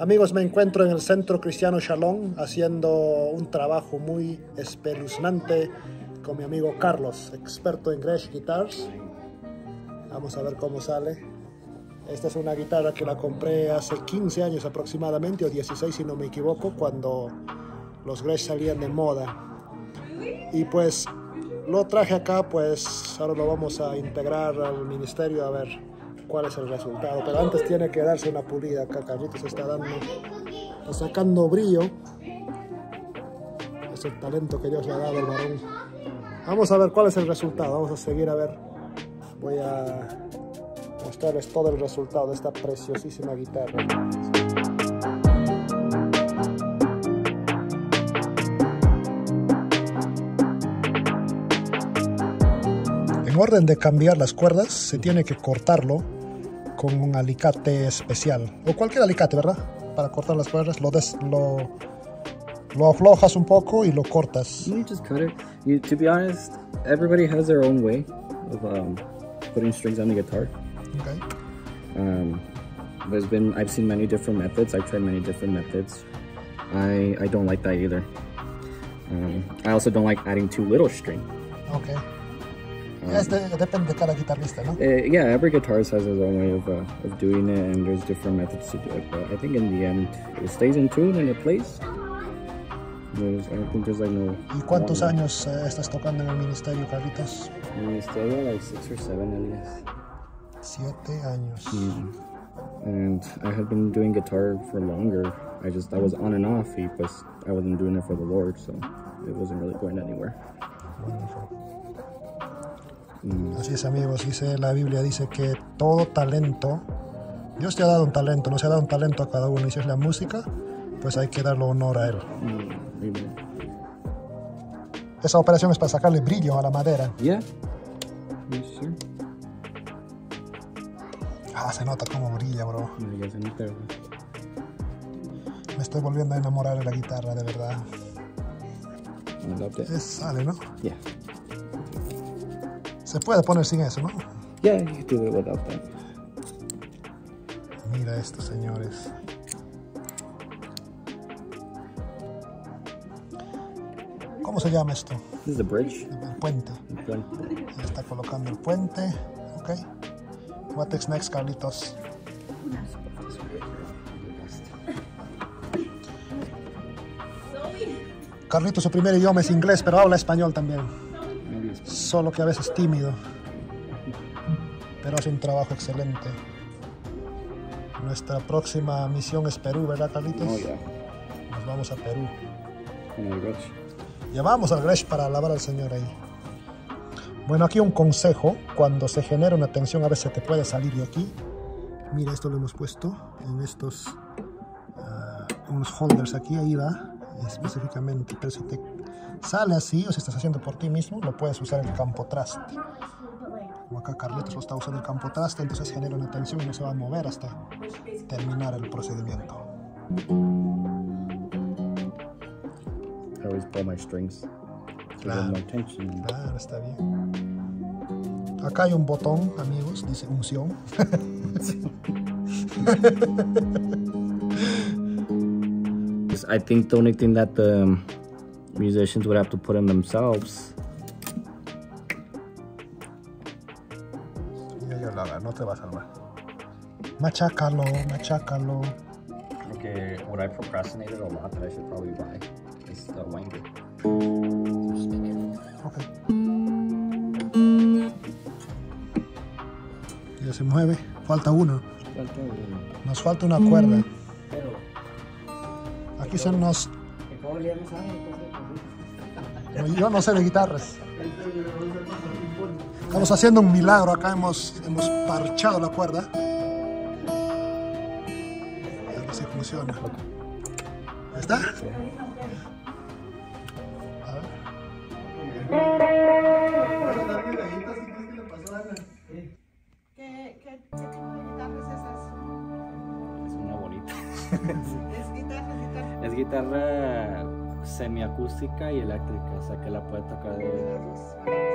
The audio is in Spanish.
Amigos, me encuentro en el Centro Cristiano Shalom haciendo un trabajo muy espeluznante con mi amigo Carlos, experto en Gretsch Guitars. Vamos a ver cómo sale. Esta es una guitarra que la compré hace 15 años aproximadamente, o 16 si no me equivoco, cuando los Gretsch salían de moda. Y pues lo traje acá, pues ahora lo vamos a integrar al ministerio a ver cuál es el resultado. Pero antes tiene que darse una pulida acá, Carlitos está dando, está sacando brillo. Es el talento que Dios le ha dado al varón. Vamos a ver cuál es el resultado, vamos a seguir a ver. Voy a mostrarles todo el resultado de esta preciosísima guitarra. En orden de cambiar las cuerdas, se tiene que cortarlo con un alicate especial, o cualquier alicate, ¿verdad? Para cortar las cuerdas, lo, des, lo, lo aflojas un poco y lo cortas. You just cut it. You, to be honest, everybody has their own way of um, putting strings on the guitar. Okay. Um, there's been I've seen many different methods. I've tried many different methods. I I don't like that either. Um, I also don't like adding too little string. Okay. Es de- depende de cada guitarrista, ¿no? Uh, yeah, every guitarist has his own way of, uh, of doing it, and there's different methods to do it. But I think in the end, it stays in tune and it plays. There's, I think there's like no. ¿Y cuántos one- años eh, estás tocando en el ministerio, Carlitos? Uh, still like six or seven at least. Siete años. Yeah. And I had been doing guitar for longer. I just I was on and off, but I wasn't doing it for the Lord, so it wasn't really going anywhere. Así es, amigos. Dice la Biblia, dice que todo talento, Dios te ha dado un talento, no se ha dado un talento a cada uno. Y si es la música, pues hay que darle honor a Él. Mm. Esa operación es para sacarle brillo a la madera. Yeah. Yes, sir. Ah, se nota cómo brilla, bro. Me estoy volviendo a enamorar de la guitarra, de verdad. I. Es, sale, ¿no? Yeah. Se puede poner sin eso, ¿no? Yeah, you do it without that. Mira esto, señores. ¿Cómo se llama esto? This is the bridge. El puente. Ahí está colocando el puente. Ok. What is next, Carlitos? Carlitos, su primer idioma es inglés, pero habla español también. Solo que a veces tímido. Pero hace un trabajo excelente. Nuestra próxima misión es Perú, ¿verdad, Carlitos? Oh yeah. Nos vamos a Perú. I rich. Llevamos al Gresh para alabar al Señor ahí. Bueno, aquí un consejo. Cuando se genera una tensión, a veces te puede salir de aquí. Mira, esto lo hemos puesto en estos ah, unos holders aquí. Ahí va, específicamente. Pero si te sale así, o si estás haciendo por ti mismo, lo puedes usar el campo traste. Como acá Carlitos lo está usando el campo traste, entonces genera una tensión y no se va a mover hasta terminar el procedimiento. I always pull my strings. Claro. Claro, está bien. Acá hay un botón, amigos, dice unción. I think the only thing that the musicians would have to put in themselves yo lo haga, no te va a salvar. Machácalo, machácalo. Okay, what I procrastinated a lot that I should probably buy is the winder. Ok. Ya se mueve. Falta uno. Nos falta una cuerda. Aquí se nos... Yo no sé de guitarras. Estamos haciendo un milagro. Acá hemos, hemos parchado la cuerda. A ver si funciona. ¿Ya ¿Está? A ver. ¿Qué, qué, qué tipo de guitarra es esas? Es una bonita. Es guitarra, semiacústica y eléctrica, o sea que la puede tocar de...